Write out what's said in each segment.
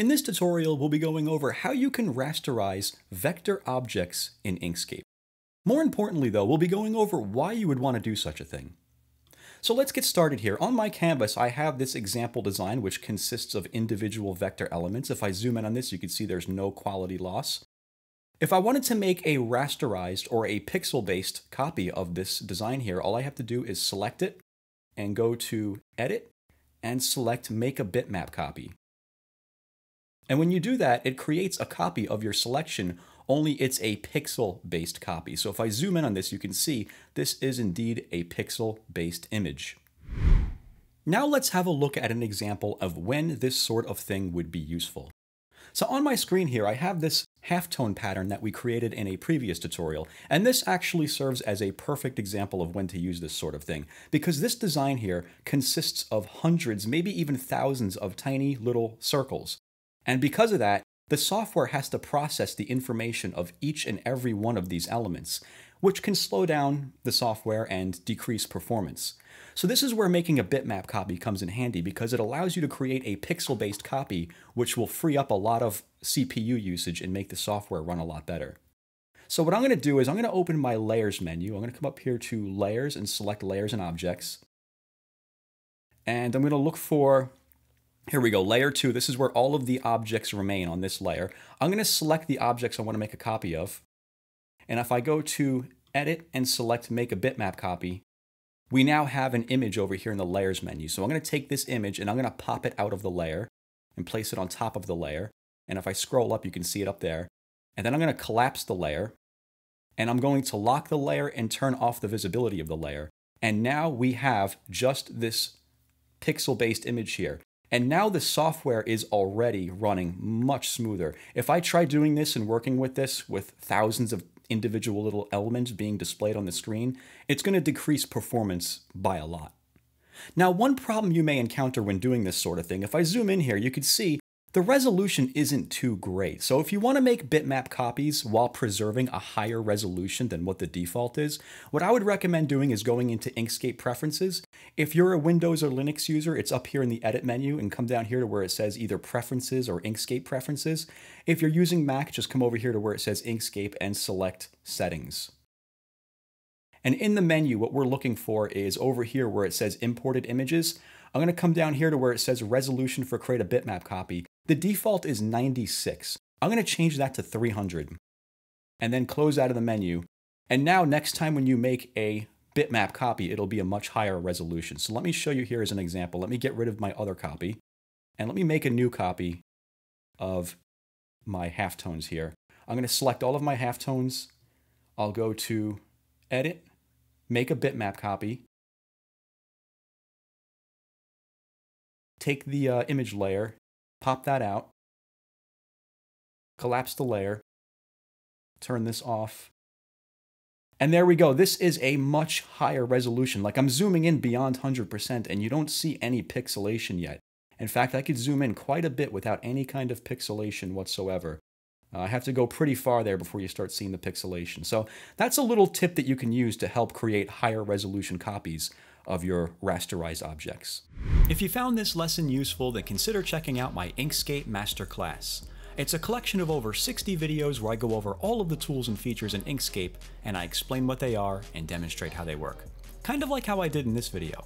In this tutorial, we'll be going over how you can rasterize vector objects in Inkscape. More importantly though, we'll be going over why you would want to do such a thing. So let's get started here. On my canvas, I have this example design which consists of individual vector elements. If I zoom in on this, you can see there's no quality loss. If I wanted to make a rasterized or a pixel-based copy of this design here, all I have to do is select it and go to Edit and select Make a Bitmap Copy. And when you do that, it creates a copy of your selection, only it's a pixel-based copy. So if I zoom in on this, you can see this is indeed a pixel-based image. Now let's have a look at an example of when this sort of thing would be useful. So on my screen here, I have this halftone pattern that we created in a previous tutorial, and this actually serves as a perfect example of when to use this sort of thing, because this design here consists of hundreds, maybe even thousands of tiny little circles. And because of that, the software has to process the information of each and every one of these elements, which can slow down the software and decrease performance. So this is where making a bitmap copy comes in handy because it allows you to create a pixel-based copy which will free up a lot of CPU usage and make the software run a lot better. So what I'm going to do is I'm going to open my layers menu. I'm going to come up here to layers and select layers and objects. And I'm going to look for, here we go, layer two. This is where all of the objects remain on this layer. I'm going to select the objects I want to make a copy of. And if I go to edit and select make a bitmap copy, we now have an image over here in the layers menu. So I'm going to take this image and I'm going to pop it out of the layer and place it on top of the layer. And if I scroll up, you can see it up there. And then I'm going to collapse the layer and I'm going to lock the layer and turn off the visibility of the layer. And now we have just this pixel-based image here. And now the software is already running much smoother. If I try doing this and working with this with thousands of individual little elements being displayed on the screen, it's going to decrease performance by a lot. Now, one problem you may encounter when doing this sort of thing, if I zoom in here, you can see the resolution isn't too great. So if you want to make bitmap copies while preserving a higher resolution than what the default is, what I would recommend doing is going into Inkscape preferences. If you're a Windows or Linux user, it's up here in the edit menu and come down here to where it says either preferences or Inkscape preferences. If you're using Mac, just come over here to where it says Inkscape and select settings. And in the menu, what we're looking for is over here where it says imported images. I'm going to come down here to where it says resolution for create a bitmap copy. The default is 96. I'm going to change that to 300 and then close out of the menu. And now next time when you make a bitmap copy, it'll be a much higher resolution. So let me show you here as an example. Let me get rid of my other copy and let me make a new copy of my halftones here. I'm going to select all of my halftones. I'll go to edit, make a bitmap copy, take the uh, image layer, pop that out, collapse the layer, turn this off. And there we go. This is a much higher resolution. Like I'm zooming in beyond 100% and you don't see any pixelation yet. In fact, I could zoom in quite a bit without any kind of pixelation whatsoever. Uh, I have to go pretty far there before you start seeing the pixelation. So that's a little tip that you can use to help create higher resolution copies of your rasterized objects. If you found this lesson useful, then consider checking out my Inkscape Masterclass. It's a collection of over 60 videos where I go over all of the tools and features in Inkscape and I explain what they are and demonstrate how they work. Kind of like how I did in this video.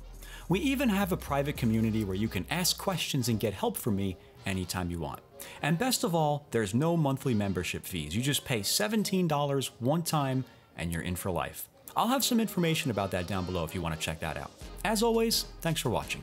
We even have a private community where you can ask questions and get help from me anytime you want. And best of all, there's no monthly membership fees. You just pay $17 one time and you're in for life. I'll have some information about that down below if you want to check that out. As always, thanks for watching.